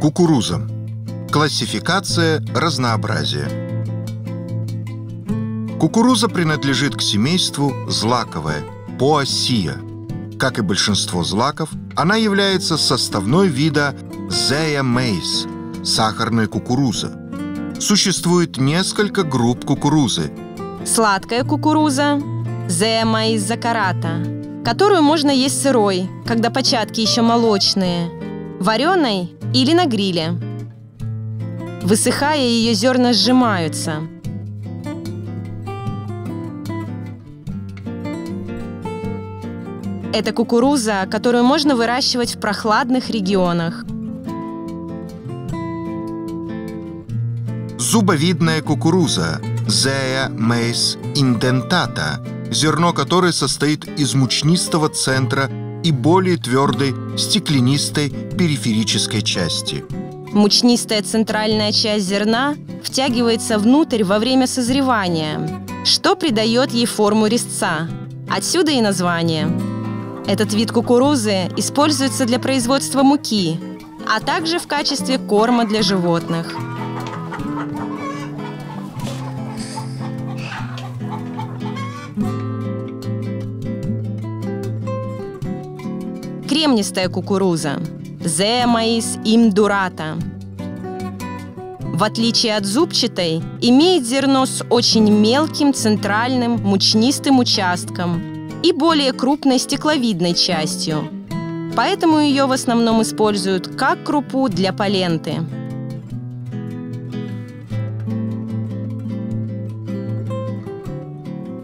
Кукуруза. Классификация разнообразия. Кукуруза принадлежит к семейству злаковая – поасия. Как и большинство злаков, она является составной вида зея мейс – сахарная кукуруза. Существует несколько групп кукурузы. Сладкая кукуруза – зея маис закарата, которую можно есть сырой, когда початки еще молочные, вареной или на гриле. Высыхая, ее зерна сжимаются. Это кукуруза, которую можно выращивать в прохладных регионах. Зубовидная кукуруза Zea maize indentata, зерно которой состоит из мучнистого центра и более твердой стеклянистой периферической части. Мучнистая центральная часть зерна втягивается внутрь во время созревания, что придает ей форму резца. Отсюда и название. Этот вид кукурузы используется для производства муки, а также в качестве корма для животных. Кремнистая кукуруза Земаис имдурата. В отличие от зубчатой, имеет зерно с очень мелким центральным мучнистым участком и более крупной стекловидной частью. Поэтому ее в основном используют как крупу для поленты.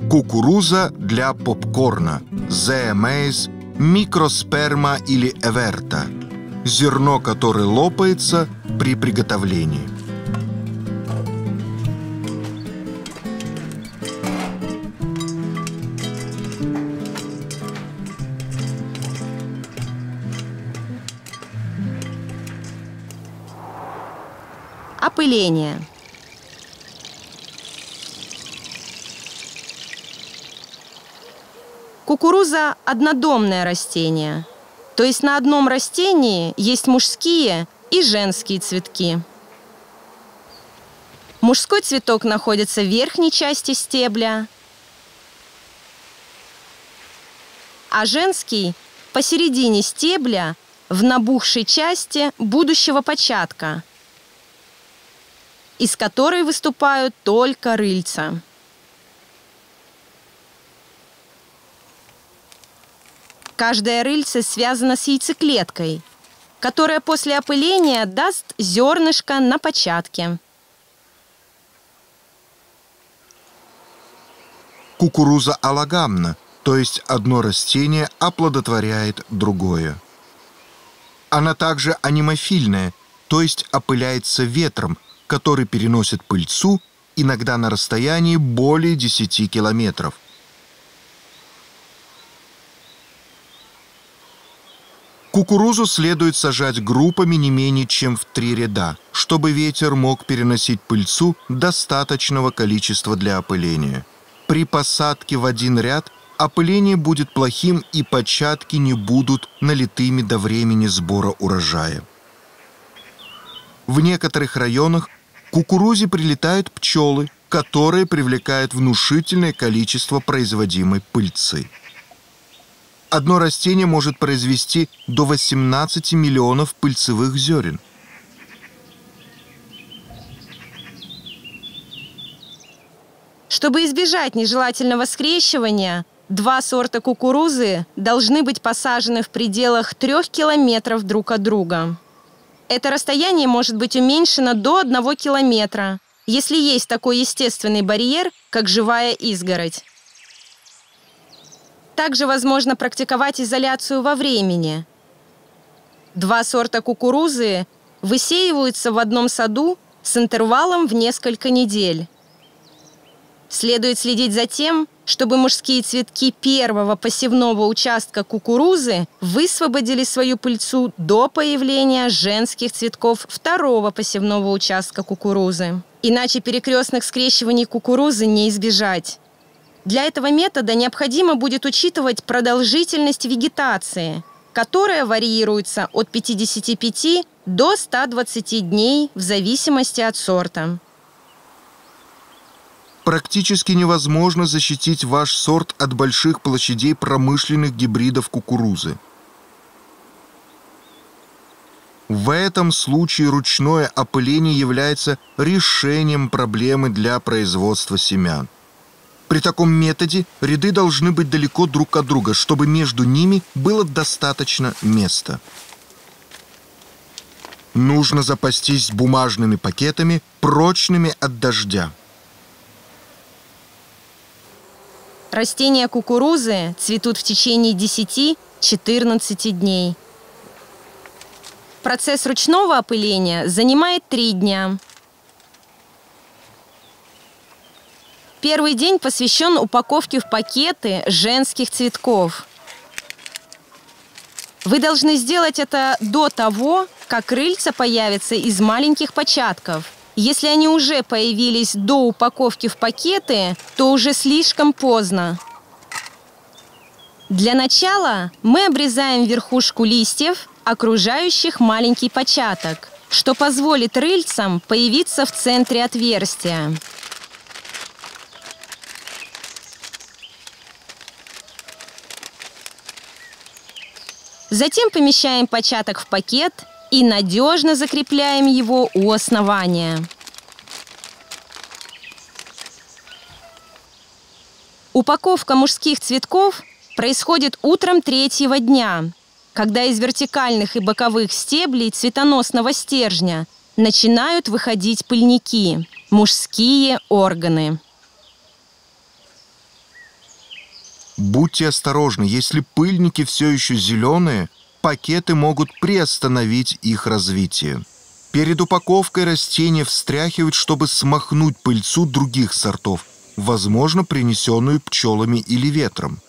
Кукуруза для попкорна Zea maize микросперма или эверта – зерно, которое лопается при приготовлении. Опыление. Кукуруза – однодомное растение, то есть на одном растении есть мужские и женские цветки. Мужской цветок находится в верхней части стебля, а женский – посередине стебля в набухшей части будущего початка, из которой выступают только рыльца. Каждое рыльце связано с яйцеклеткой, которая после опыления даст зернышко на початке. Кукуруза аллогамна, то есть одно растение оплодотворяет другое. Она также анимофильная, то есть опыляется ветром, который переносит пыльцу иногда на расстоянии более 10 километров – Кукурузу следует сажать группами не менее чем в три ряда, чтобы ветер мог переносить пыльцу достаточного количества для опыления. При посадке в один ряд опыление будет плохим и початки не будут налитыми до времени сбора урожая. В некоторых районах кукурузе прилетают пчелы, которые привлекают внушительное количество производимой пыльцы одно растение может произвести до 18 миллионов пыльцевых зерен. Чтобы избежать нежелательного скрещивания, два сорта кукурузы должны быть посажены в пределах трех километров друг от друга. Это расстояние может быть уменьшено до одного километра, если есть такой естественный барьер, как живая изгородь. Также возможно практиковать изоляцию во времени. Два сорта кукурузы высеиваются в одном саду с интервалом в несколько недель. Следует следить за тем, чтобы мужские цветки первого посевного участка кукурузы высвободили свою пыльцу до появления женских цветков второго посевного участка кукурузы. Иначе перекрестных скрещиваний кукурузы не избежать. Для этого метода необходимо будет учитывать продолжительность вегетации, которая варьируется от 55 до 120 дней в зависимости от сорта. Практически невозможно защитить ваш сорт от больших площадей промышленных гибридов кукурузы. В этом случае ручное опыление является решением проблемы для производства семян. При таком методе ряды должны быть далеко друг от друга, чтобы между ними было достаточно места. Нужно запастись бумажными пакетами, прочными от дождя. Растения кукурузы цветут в течение 10-14 дней. Процесс ручного опыления занимает 3 дня. Первый день посвящен упаковке в пакеты женских цветков. Вы должны сделать это до того, как крыльца появятся из маленьких початков. Если они уже появились до упаковки в пакеты, то уже слишком поздно. Для начала мы обрезаем верхушку листьев, окружающих маленький початок, что позволит рыльцам появиться в центре отверстия. Затем помещаем початок в пакет и надежно закрепляем его у основания. Упаковка мужских цветков происходит утром третьего дня, когда из вертикальных и боковых стеблей цветоносного стержня начинают выходить пыльники – мужские органы. Будьте осторожны, если пыльники все еще зеленые, пакеты могут приостановить их развитие. Перед упаковкой растения встряхивают, чтобы смахнуть пыльцу других сортов, возможно, принесенную пчелами или ветром.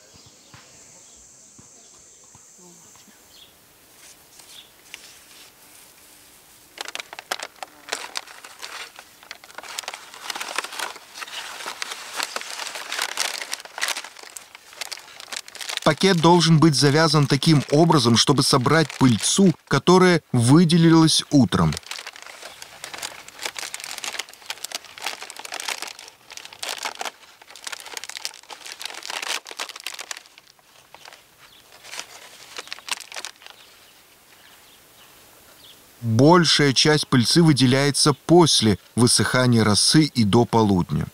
Пакет должен быть завязан таким образом, чтобы собрать пыльцу, которая выделилась утром. Большая часть пыльцы выделяется после высыхания росы и до полудня.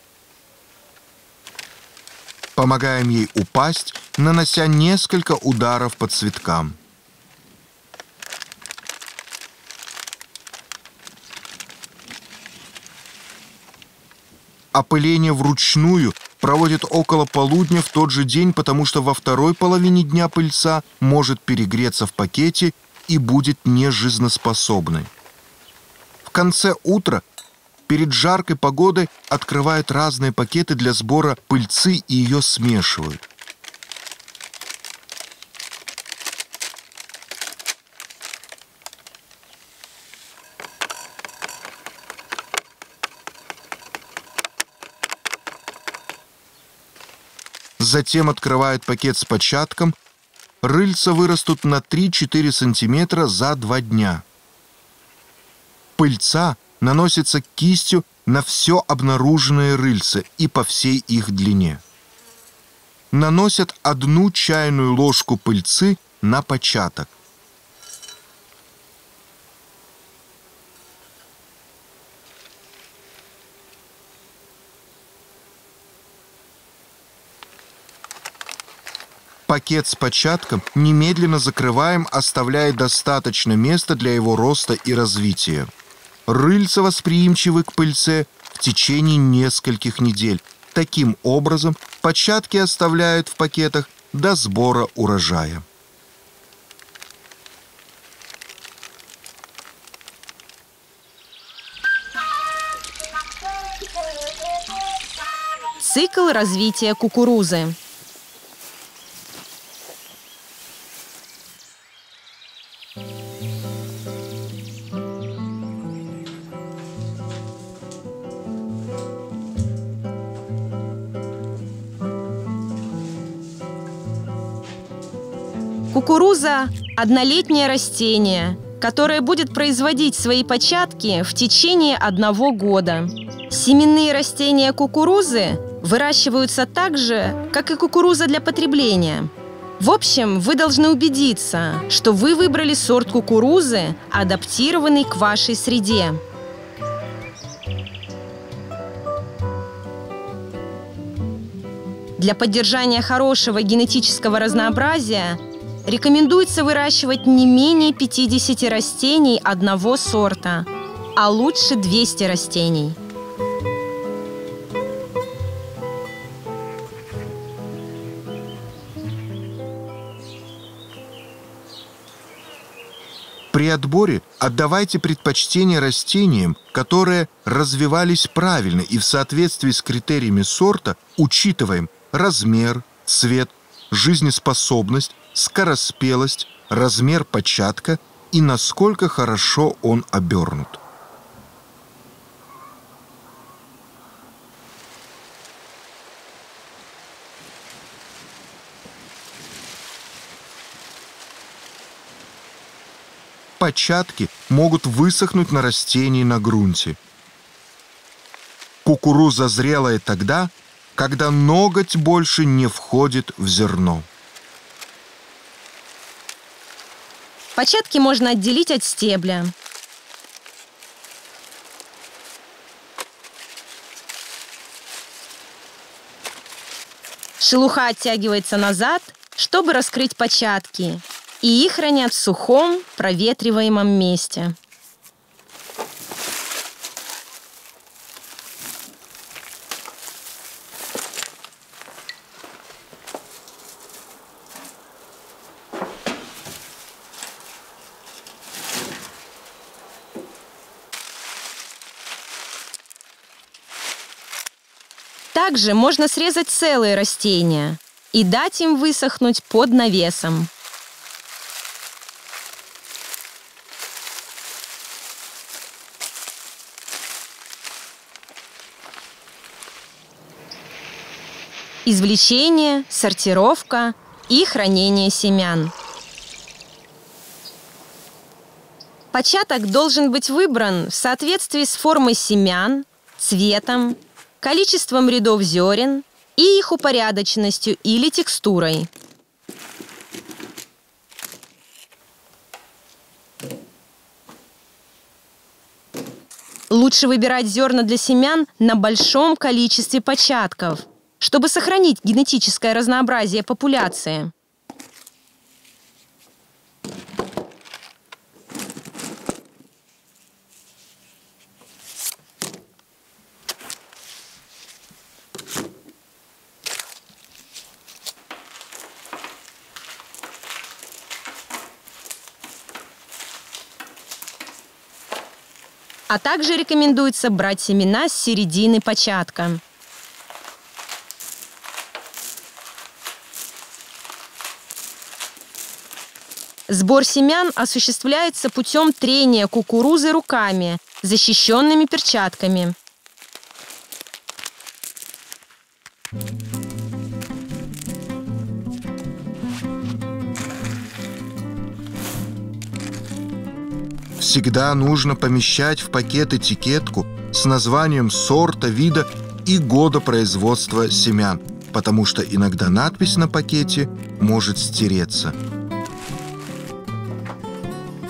Помогаем ей упасть нанося несколько ударов по цветкам. Опыление вручную проводит около полудня в тот же день, потому что во второй половине дня пыльца может перегреться в пакете и будет нежизнеспособной. В конце утра перед жаркой погодой открывают разные пакеты для сбора пыльцы и ее смешивают. Затем открывают пакет с початком. Рыльца вырастут на 3-4 сантиметра за два дня. Пыльца наносится кистью на все обнаруженное рыльце и по всей их длине. Наносят одну чайную ложку пыльцы на початок. Пакет с початком немедленно закрываем, оставляя достаточно места для его роста и развития. Рыльца восприимчивы к пыльце в течение нескольких недель. Таким образом, початки оставляют в пакетах до сбора урожая. Цикл развития кукурузы. Кукуруза однолетнее растение, которое будет производить свои початки в течение одного года. Семенные растения кукурузы выращиваются так же, как и кукуруза для потребления. В общем, вы должны убедиться, что вы выбрали сорт кукурузы, адаптированный к вашей среде. Для поддержания хорошего генетического разнообразия рекомендуется выращивать не менее 50 растений одного сорта, а лучше 200 растений. При отборе отдавайте предпочтение растениям, которые развивались правильно и в соответствии с критериями сорта учитываем размер, цвет, жизнеспособность, скороспелость, размер початка и насколько хорошо он обернут. Початки могут высохнуть на растении на грунте. Кукуруза зрелая тогда, когда ноготь больше не входит в зерно. Початки можно отделить от стебля. Шелуха оттягивается назад, чтобы раскрыть початки, и их хранят в сухом, проветриваемом месте. Также можно срезать целые растения и дать им высохнуть под навесом. Извлечение, сортировка и хранение семян. Початок должен быть выбран в соответствии с формой семян, цветом, количеством рядов зерен и их упорядоченностью или текстурой. Лучше выбирать зерна для семян на большом количестве початков, чтобы сохранить генетическое разнообразие популяции. А также рекомендуется брать семена с середины початка. Сбор семян осуществляется путем трения кукурузы руками, защищенными перчатками. Всегда нужно помещать в пакет этикетку с названием сорта, вида и года производства семян, потому что иногда надпись на пакете может стереться.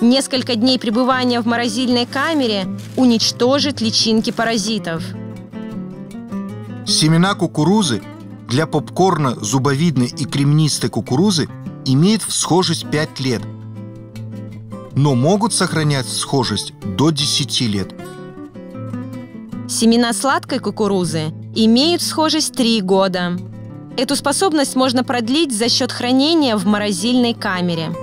Несколько дней пребывания в морозильной камере уничтожит личинки паразитов. Семена кукурузы для попкорна зубовидной и кремнистой кукурузы имеют схожесть 5 лет – но могут сохранять схожесть до 10 лет. Семена сладкой кукурузы имеют схожесть 3 года. Эту способность можно продлить за счет хранения в морозильной камере.